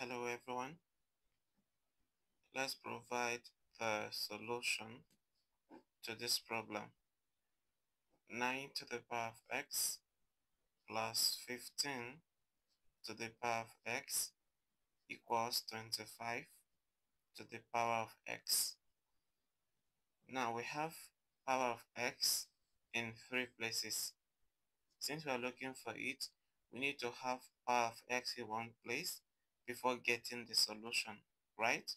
Hello everyone. Let's provide the solution to this problem. 9 to the power of x plus 15 to the power of x equals 25 to the power of x. Now we have power of x in three places. Since we are looking for it, we need to have power of x in one place before getting the solution, right?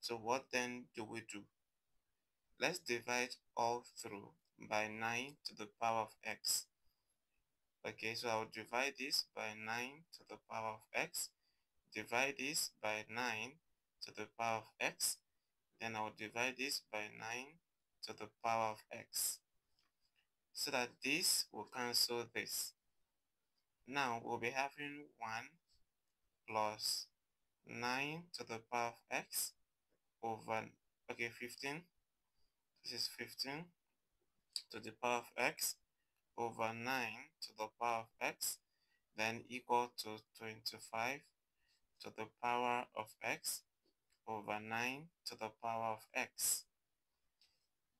So what then do we do? Let's divide all through by 9 to the power of x. Okay, so I'll divide this by 9 to the power of x, divide this by 9 to the power of x, then I'll divide this by 9 to the power of x. So that this will cancel this. Now we'll be having 1 plus 9 to the power of x over, okay, 15. This is 15 to the power of x over 9 to the power of x, then equal to 25 to the power of x over 9 to the power of x.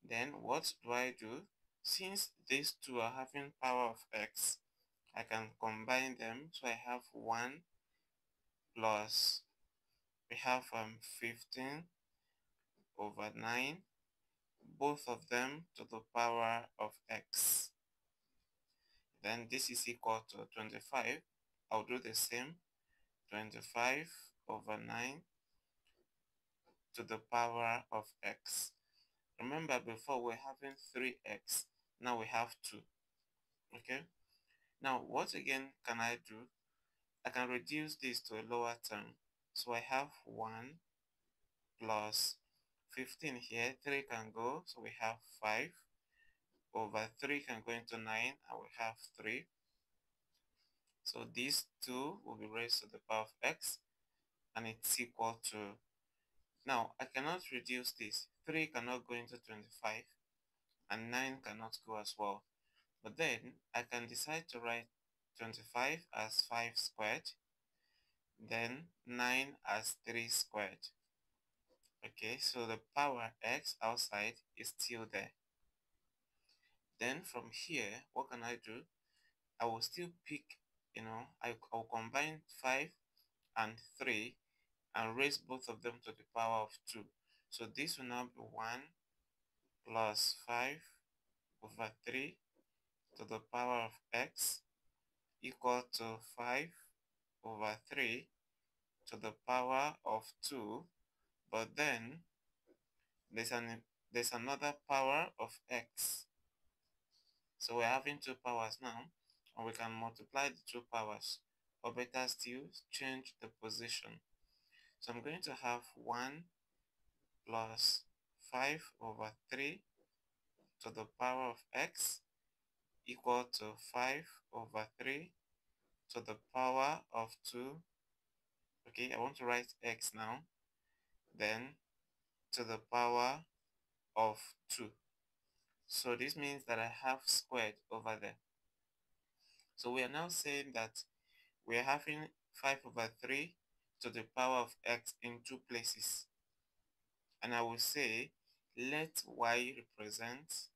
Then what do I do? Since these two are having power of x, I can combine them. So I have 1 plus, we have um, 15 over 9, both of them to the power of x. Then this is equal to 25. I'll do the same. 25 over 9 to the power of x. Remember before we're having 3x, now we have 2. Okay? Now what again can I do? I can reduce this to a lower term. So I have 1 plus 15 here, 3 can go, so we have 5 over 3 can go into 9 and we have 3. So these two will be raised to the power of x and it's equal to, now I cannot reduce this, 3 cannot go into 25 and 9 cannot go as well. But then I can decide to write 25 as 5 squared, then 9 as 3 squared. Okay, so the power x outside is still there. Then from here, what can I do? I will still pick, you know, I, will combine 5 and 3 and raise both of them to the power of 2. So this will now be 1 plus 5 over 3 to the power of x equal to 5 over 3 to the power of 2 but then there's an there's another power of x. So we're having two powers now and we can multiply the two powers. Or better still change the position. So i'm going to have 1 plus 5 over 3 to the power of x equal to 5 over 3 to the power of 2 okay i want to write x now then to the power of 2. So this means that I have squared over there. So we are now saying that we are having 5 over 3 to the power of x in two places. And I will say, let y represent,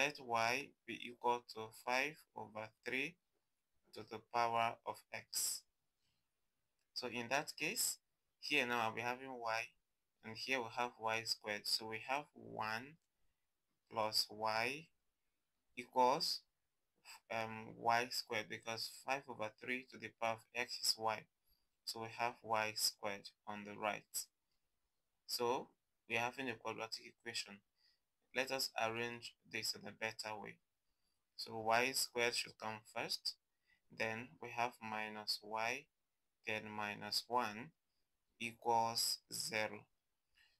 let y be equal to 5 over 3 to the power of x. So in that case, here now I'll be having y and here we have y squared. So we have 1 plus y equals um, y squared because 5 over 3 to the power of x is y. So we have y squared on the right. So we are having a quadratic equation. Let us arrange this in a better way. So y squared should come first. Then we have minus y, then minus 1 equals 0.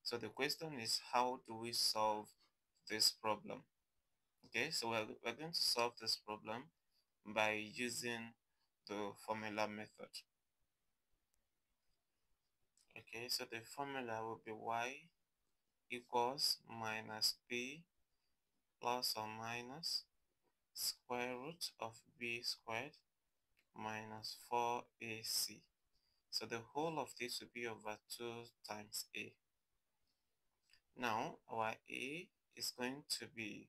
So the question is how do we solve this problem? Okay, so we're, we're going to solve this problem by using the formula method. Okay, so the formula will be y equals minus b plus or minus square root of b squared minus 4ac. So the whole of this will be over 2 times a. Now our a is going to be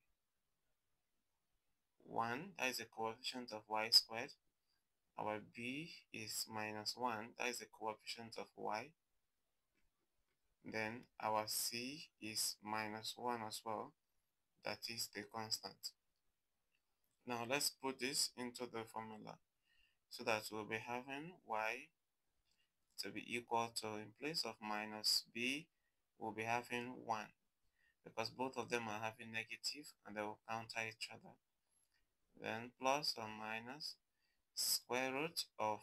1, that is the coefficient of y squared. Our b is minus 1, that is the coefficient of y. Then our c is minus 1 as well, that is the constant. Now let's put this into the formula so that we'll be having y to be equal to, in place of minus b, we'll be having 1 because both of them are having negative and they will counter each other. Then plus or minus square root of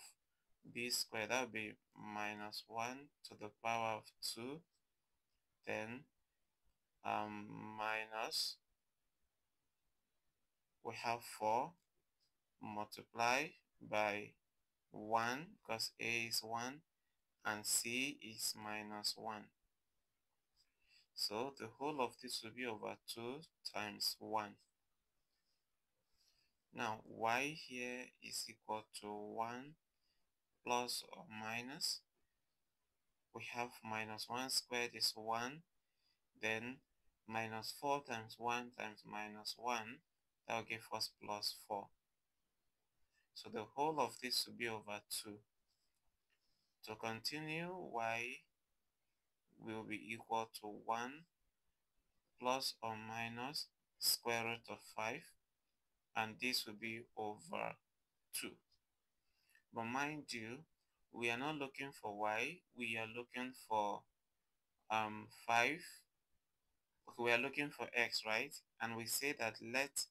b squared, that will be minus 1 to the power of 2. Then um, minus, we have 4 multiply by 1 because a is 1 and c is minus 1. So the whole of this will be over 2 times 1. Now y here is equal to 1 plus or minus. We have minus 1 squared is 1. Then minus 4 times 1 times minus 1. That will give us plus 4. So the whole of this will be over 2. To continue, y will be equal to 1 plus or minus square root of 5 and this will be over 2. But mind you, we are not looking for y, we are looking for um 5. we are looking for x, right? And we say that let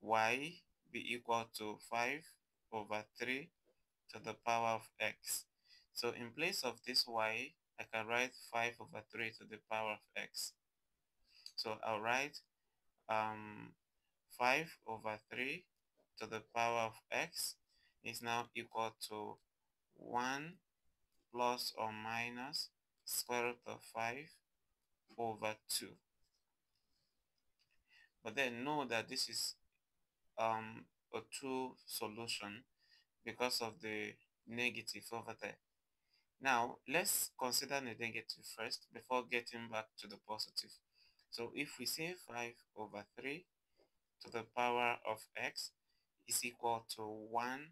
y be equal to 5 over 3 to the power of x. So in place of this y, I can write 5 over 3 to the power of x. So I'll write um, 5 over 3 to the power of x is now equal to 1 plus or minus square root of 5 over 2. But then know that this is um, a true solution because of the negative over there. Now, let's consider the negative first before getting back to the positive. So if we say 5 over 3 to the power of x is equal to 1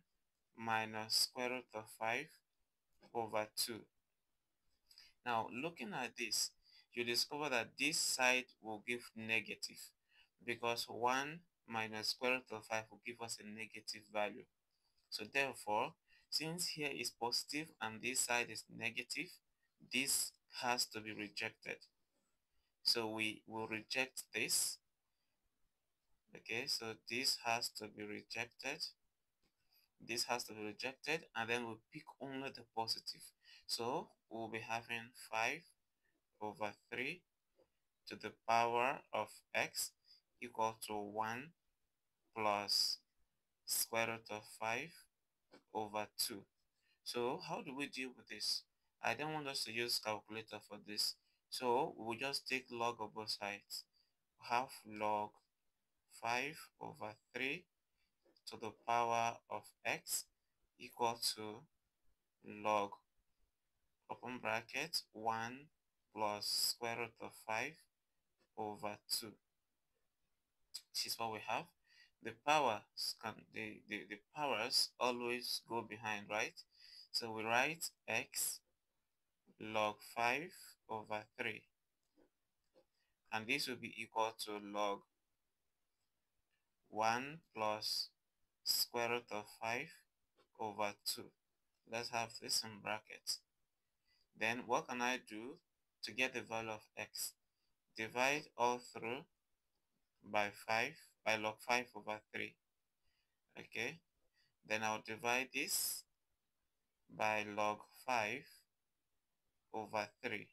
minus square root of 5 over 2. Now, looking at this, you discover that this side will give negative because 1 minus square root of 5 will give us a negative value. So therefore, since here is positive and this side is negative, this has to be rejected. So we will reject this. Okay, so this has to be rejected. This has to be rejected and then we pick only the positive. So we'll be having 5 over 3 to the power of x equal to 1 plus square root of 5 over 2. So how do we deal with this? I don't want us to use calculator for this. So we'll just take log of both sides. Half log 5 over 3 to the power of x equal to log open bracket 1 plus square root of 5 over 2. This is what we have the powers can the, the, the powers always go behind, right? So we write x log 5 over 3. And this will be equal to log 1 plus square root of 5 over 2. Let's have this in brackets. Then what can I do to get the value of x? Divide all through by 5 by log 5 over 3. Okay, then I'll divide this by log 5 over 3.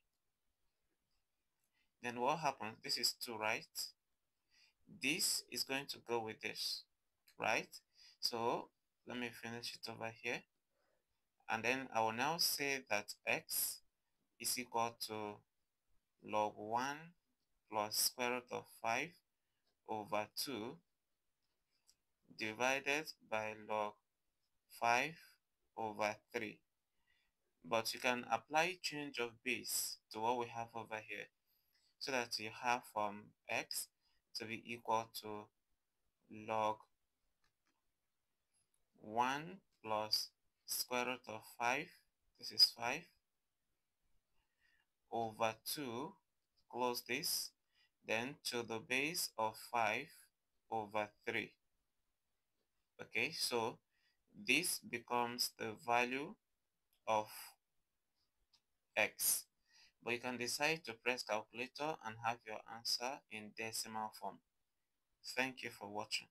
Then what happens? This is 2, right? This is going to go with this, right? So let me finish it over here. And then I will now say that x is equal to log 1 plus square root of 5 over 2 divided by log 5 over 3. but you can apply change of base to what we have over here so that you have um, x to be equal to log 1 plus square root of 5 this is 5 over 2 close this then to the base of 5 over 3 okay so this becomes the value of x. But you can decide to press calculator and have your answer in decimal form. Thank you for watching